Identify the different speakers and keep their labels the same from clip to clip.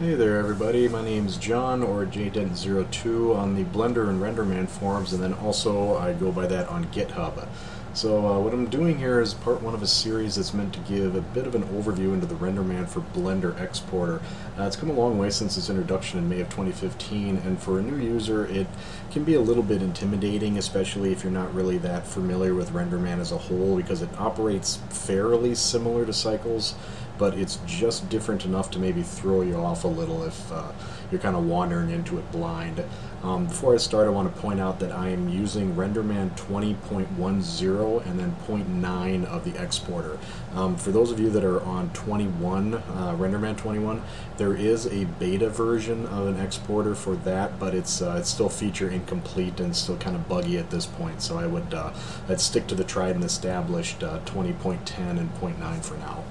Speaker 1: Hey there everybody, my name's John or JDent02 on the Blender and RenderMan forums and then also I go by that on GitHub. So uh, what I'm doing here is part one of a series that's meant to give a bit of an overview into the RenderMan for Blender Exporter. Uh, it's come a long way since its introduction in May of 2015 and for a new user it can be a little bit intimidating especially if you're not really that familiar with RenderMan as a whole because it operates fairly similar to Cycles but it's just different enough to maybe throw you off a little if uh, you're kind of wandering into it blind. Um, before I start, I want to point out that I am using RenderMan 20.10 and then 0.9 of the exporter. Um, for those of you that are on 21, uh, RenderMan 21, there is a beta version of an exporter for that, but it's uh, it's still feature incomplete and still kind of buggy at this point. So I would uh, I'd stick to the tried and established uh, 20.10 and 0.9 for now.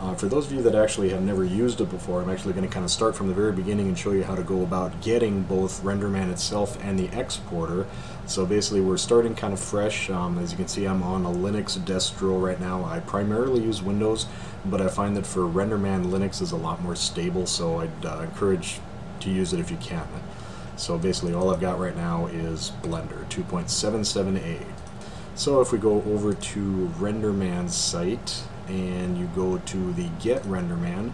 Speaker 1: Uh, for those of you that actually have never used it before, I'm actually going to kind of start from the very beginning and show you how to go about getting both RenderMan itself and the exporter. So basically we're starting kind of fresh. Um, as you can see I'm on a Linux distro right now. I primarily use Windows, but I find that for RenderMan Linux is a lot more stable, so I'd uh, encourage to use it if you can. So basically all I've got right now is Blender 2.77a. So if we go over to RenderMan's site, and you go to the Get RenderMan,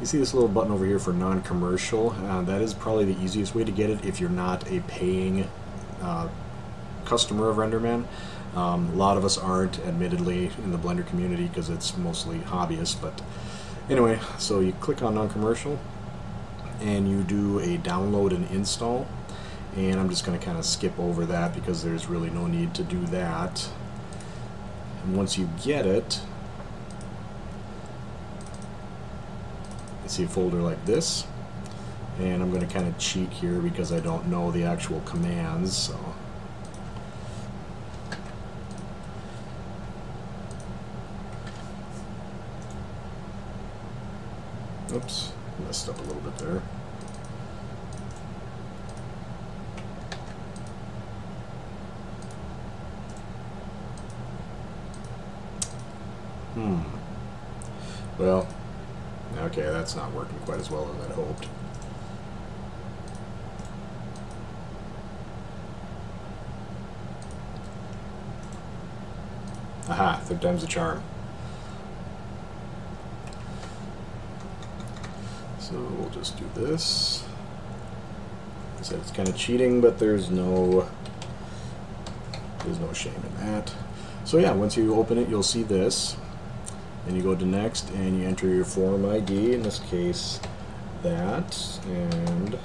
Speaker 1: you see this little button over here for non-commercial. Uh, that is probably the easiest way to get it if you're not a paying uh, customer of RenderMan. Um, a lot of us aren't, admittedly, in the Blender community because it's mostly hobbyists. But anyway, so you click on non-commercial and you do a download and install. And I'm just going to kind of skip over that because there's really no need to do that. And once you get it, see a folder like this and I'm going to kind of cheat here because I don't know the actual commands so. Oops messed up a little bit there. Hmm. Well that's not working quite as well as I'd hoped. Aha, third time's the charm. So we'll just do this. I said it's kind of cheating, but there's no there's no shame in that. So yeah, once you open it, you'll see this. Then you go to next and you enter your form ID, in this case that, and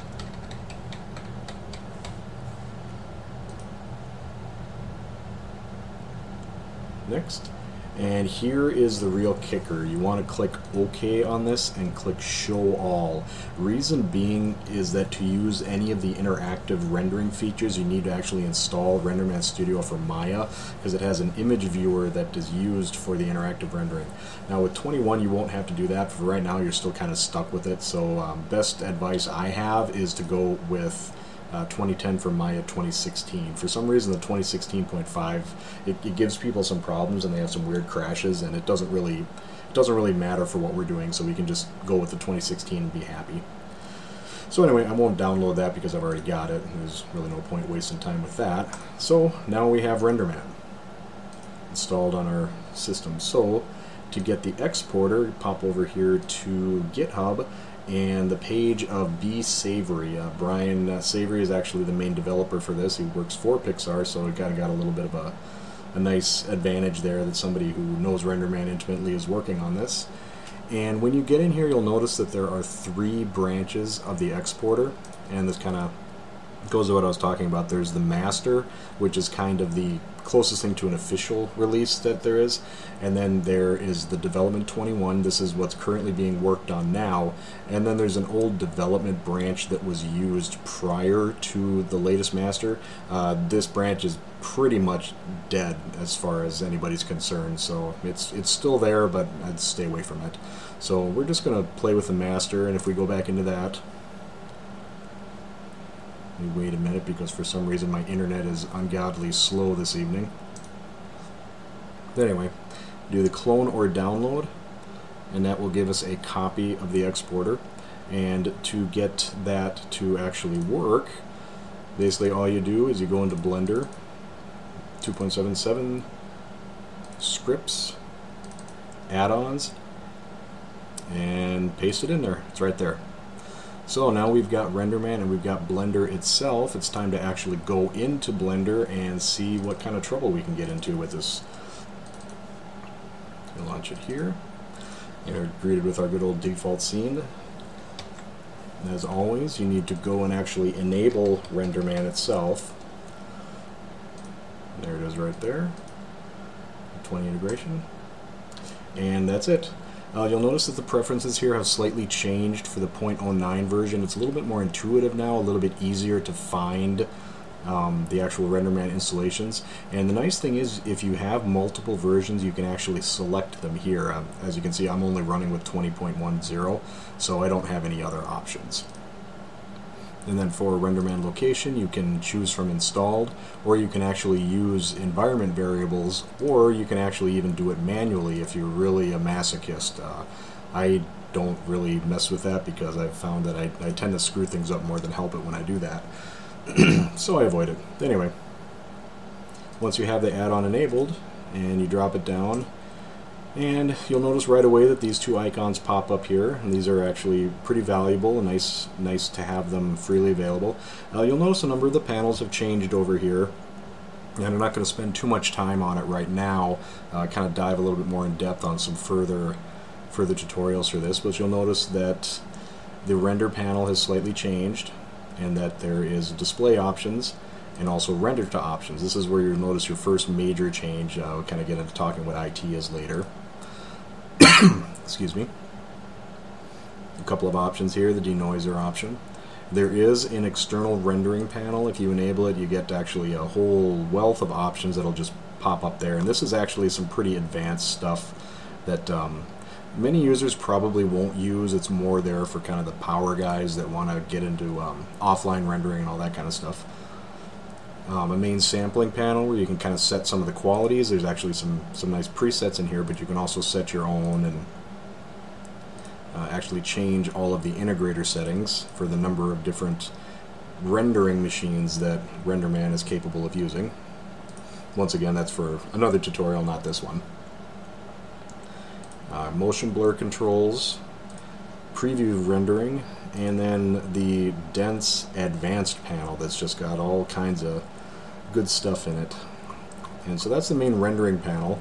Speaker 1: next. And here is the real kicker. You want to click OK on this and click Show All. Reason being is that to use any of the interactive rendering features, you need to actually install RenderMan Studio for Maya because it has an image viewer that is used for the interactive rendering. Now with 21, you won't have to do that. For right now, you're still kind of stuck with it. So um, best advice I have is to go with uh, 2010 for Maya 2016. For some reason, the 2016.5 it, it, gives people some problems and they have some weird crashes, and it doesn't really it doesn't really matter for what we're doing. So we can just go with the 2016 and be happy. So anyway, I won't download that because I've already got it. There's really no point wasting time with that. So now we have RenderMan installed on our system. So to get the exporter, pop over here to GitHub and the page of B Savery. Uh, Brian uh, Savery is actually the main developer for this. He works for Pixar, so it kind of got a little bit of a, a nice advantage there that somebody who knows RenderMan intimately is working on this. And when you get in here, you'll notice that there are three branches of the exporter, and this kind of goes to what I was talking about. There's the master, which is kind of the closest thing to an official release that there is. And then there is the Development 21. This is what's currently being worked on now. And then there's an old development branch that was used prior to the latest master. Uh, this branch is pretty much dead as far as anybody's concerned. So it's it's still there, but I'd stay away from it. So we're just going to play with the master, and if we go back into that, me wait a minute because for some reason my internet is ungodly slow this evening. But anyway, do the clone or download and that will give us a copy of the exporter And to get that to actually work, basically all you do is you go into Blender, 2.77, scripts, add-ons, and paste it in there. It's right there. So now we've got RenderMan and we've got Blender itself. It's time to actually go into Blender and see what kind of trouble we can get into with this. we launch it here. You're greeted with our good old default scene. As always, you need to go and actually enable RenderMan itself. There it is right there. 20 integration. And that's it. Uh, you'll notice that the preferences here have slightly changed for the 0.09 version. It's a little bit more intuitive now, a little bit easier to find um, the actual RenderMan installations. And the nice thing is, if you have multiple versions, you can actually select them here. Um, as you can see, I'm only running with 20.10, so I don't have any other options. And then for RenderMan location, you can choose from installed, or you can actually use environment variables, or you can actually even do it manually if you're really a masochist. Uh, I don't really mess with that because I've found that I, I tend to screw things up more than help it when I do that. so I avoid it. Anyway, once you have the add-on enabled, and you drop it down, and you'll notice right away that these two icons pop up here, and these are actually pretty valuable and nice, nice to have them freely available. Uh, you'll notice a number of the panels have changed over here, and I'm not going to spend too much time on it right now, uh, kind of dive a little bit more in depth on some further, further tutorials for this, but you'll notice that the render panel has slightly changed, and that there is display options, and also render to options. This is where you'll notice your first major change. Uh, we'll kind of get into talking what IT is later. excuse me. A couple of options here, the denoiser option. There is an external rendering panel. If you enable it, you get actually a whole wealth of options that'll just pop up there. And this is actually some pretty advanced stuff that um, many users probably won't use. It's more there for kind of the power guys that want to get into um, offline rendering and all that kind of stuff. Um, a main sampling panel where you can kind of set some of the qualities. There's actually some, some nice presets in here, but you can also set your own and uh, actually change all of the integrator settings for the number of different rendering machines that RenderMan is capable of using. Once again, that's for another tutorial, not this one. Uh, motion blur controls, preview rendering, and then the dense advanced panel that's just got all kinds of good stuff in it. And so that's the main rendering panel.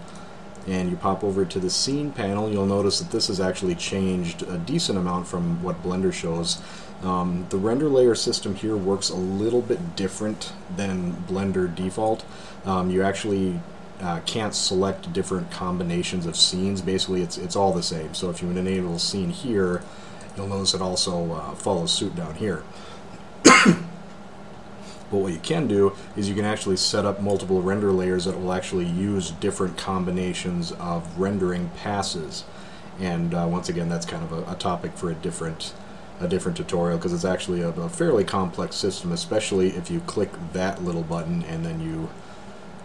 Speaker 1: And you pop over to the scene panel, you'll notice that this has actually changed a decent amount from what Blender shows. Um, the render layer system here works a little bit different than Blender default. Um, you actually uh, can't select different combinations of scenes. Basically, it's, it's all the same. So if you enable a scene here, you'll notice it also uh, follows suit down here. But what you can do is you can actually set up multiple render layers that will actually use different combinations of rendering passes. And uh, once again, that's kind of a, a, topic for a different a different tutorial because it's actually a, a, fairly complex system, especially if you click that little button and then you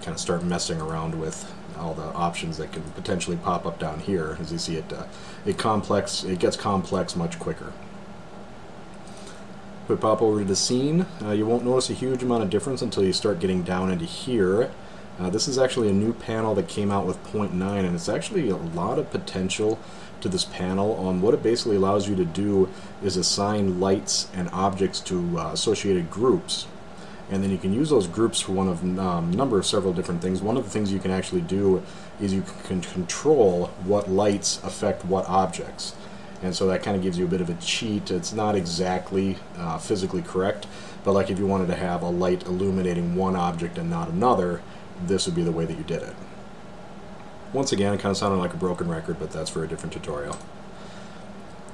Speaker 1: kind of start messing around with all the options that can potentially pop up down here. As you see, it uh, it complex it gets complex much quicker. If we pop over to the scene, uh, you won't notice a huge amount of difference until you start getting down into here. Uh, this is actually a new panel that came out with 0.9 and it's actually a lot of potential to this panel. On what it basically allows you to do is assign lights and objects to uh, associated groups and then you can use those groups for one of um, number of several different things. One of the things you can actually do is you can control what lights affect what objects and so that kind of gives you a bit of a cheat. It's not exactly uh, physically correct, but like if you wanted to have a light illuminating one object and not another, this would be the way that you did it. Once again, it kind of sounded like a broken record, but that's for a different tutorial.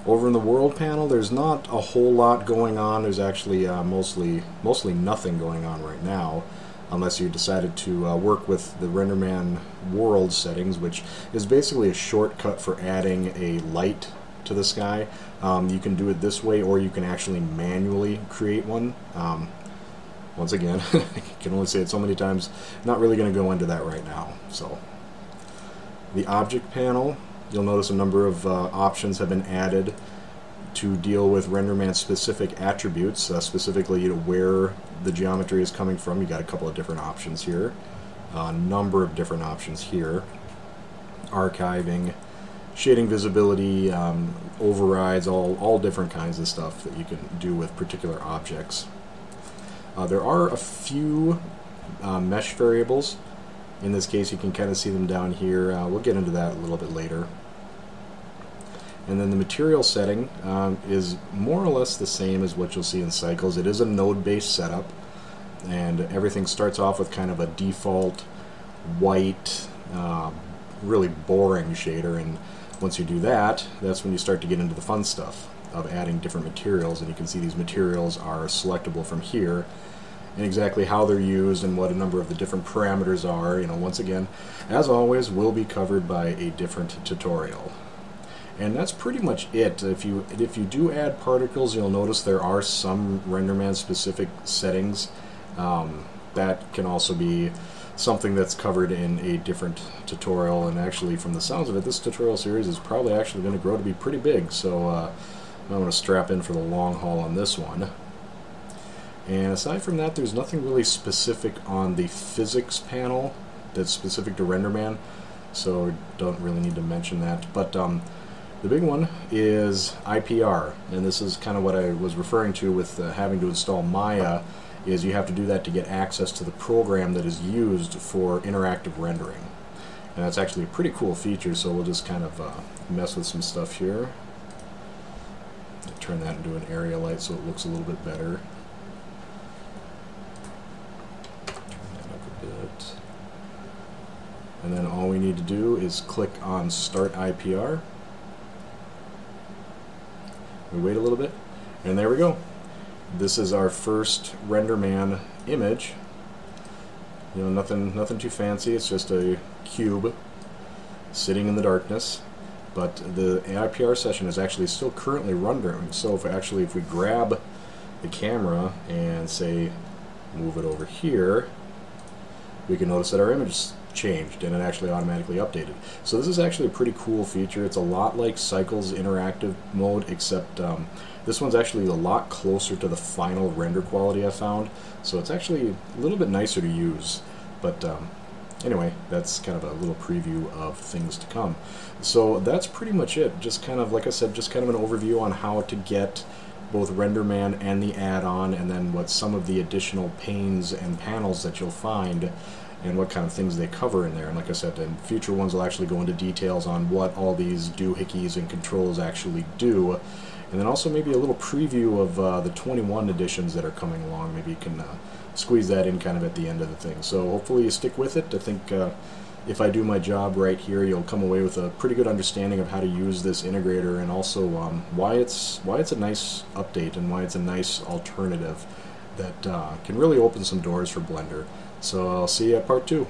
Speaker 1: Over in the world panel, there's not a whole lot going on. There's actually uh, mostly mostly nothing going on right now, unless you decided to uh, work with the RenderMan world settings, which is basically a shortcut for adding a light to the sky. Um, you can do it this way, or you can actually manually create one. Um, once again, I can only say it so many times. Not really going to go into that right now. So, the object panel, you'll notice a number of uh, options have been added to deal with RenderMan specific attributes, uh, specifically you know, where the geometry is coming from. You got a couple of different options here, a number of different options here. Archiving, shading visibility, um, overrides, all, all different kinds of stuff that you can do with particular objects. Uh, there are a few uh, mesh variables. In this case, you can kind of see them down here. Uh, we'll get into that a little bit later. And then the material setting um, is more or less the same as what you'll see in Cycles. It is a node-based setup, and everything starts off with kind of a default white, uh, really boring shader, and once you do that, that's when you start to get into the fun stuff of adding different materials, and you can see these materials are selectable from here, and exactly how they're used and what a number of the different parameters are, you know, once again, as always, will be covered by a different tutorial. And that's pretty much it. If you if you do add particles, you'll notice there are some RenderMan specific settings. Um, that can also be something that's covered in a different tutorial. And actually, from the sounds of it, this tutorial series is probably actually going to grow to be pretty big. So uh, I'm going to strap in for the long haul on this one. And aside from that, there's nothing really specific on the physics panel that's specific to RenderMan. So don't really need to mention that. But um, the big one is IPR, and this is kind of what I was referring to with uh, having to install Maya, is you have to do that to get access to the program that is used for interactive rendering. And that's actually a pretty cool feature, so we'll just kind of uh, mess with some stuff here. Turn that into an area light so it looks a little bit better. And then all we need to do is click on Start IPR. We wait a little bit, and there we go. This is our first RenderMan image. You know, nothing, nothing too fancy. It's just a cube sitting in the darkness. But the IPR session is actually still currently rendering. So if actually, if we grab the camera and say, move it over here, we can notice that our image changed and it actually automatically updated. So this is actually a pretty cool feature. It's a lot like Cycles interactive mode except um, this one's actually a lot closer to the final render quality I found. So it's actually a little bit nicer to use. But um, anyway, that's kind of a little preview of things to come. So that's pretty much it. Just kind of, like I said, just kind of an overview on how to get both RenderMan and the add-on and then what some of the additional panes and panels that you'll find and what kind of things they cover in there. And like I said, in future ones will actually go into details on what all these doohickeys and controls actually do. And then also maybe a little preview of uh, the 21 editions that are coming along. Maybe you can uh, squeeze that in kind of at the end of the thing. So hopefully you stick with it. I think uh, if I do my job right here, you'll come away with a pretty good understanding of how to use this integrator and also um, why it's why it's a nice update and why it's a nice alternative that uh, can really open some doors for Blender. So I'll see you at part two.